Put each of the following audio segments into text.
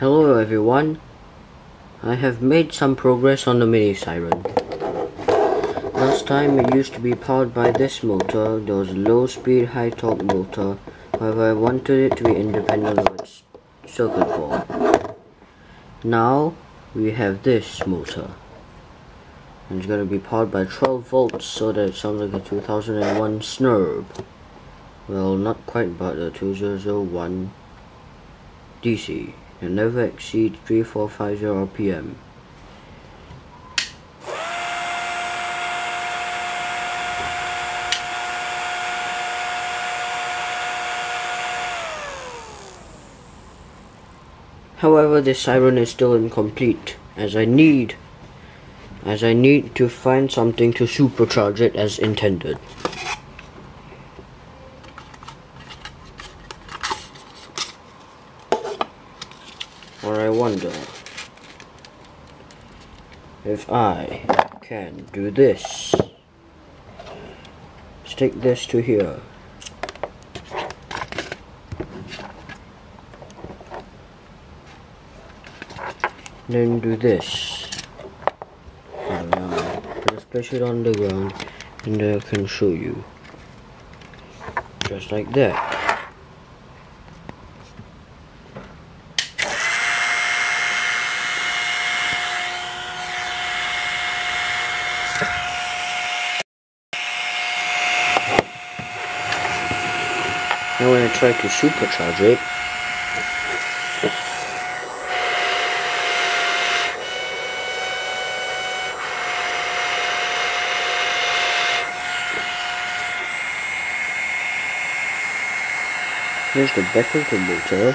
Hello everyone. I have made some progress on the mini siren. Last time it used to be powered by this motor, a low speed high torque motor, however I wanted it to be independent of its circuit board. Now we have this motor. And it's going to be powered by 12 volts so that it sounds like a 2001 Snurb. Well, not quite but a 2001 DC and never exceed 3450 RPM. However, this siren is still incomplete, as I need, as I need to find something to supercharge it as intended. Or I wonder if I can do this. Stick this to here. Then do this. Just place it on the ground and I can show you. Just like that. Now when I try to supercharge it, here's the back of the motor.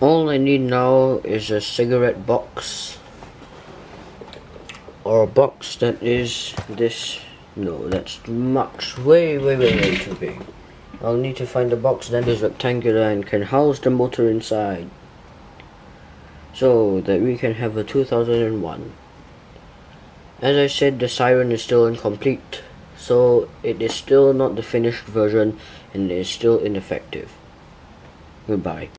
All I need now is a cigarette box or a box that is this. No that's much way way way way too big. I'll need to find a box that is rectangular and can house the motor inside so that we can have a 2001 as I said the siren is still incomplete so it is still not the finished version and is still ineffective. Goodbye